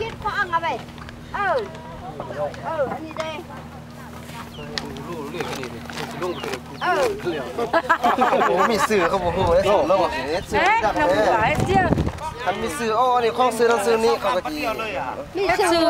คิดขวางอะไรเออ เออ อันนี้เด้รู้เรื่องกันนี่สิลงไปเออเออผมมีสื่อเขาบอกโอ้ยส่งแล้วบอกเอ๊ะสื่อ，จักเล不ย，ทันมีสื่ออ้อนี่ข้องสื่อนั้นสื่อนี้เขาก็จีมีสื่อ。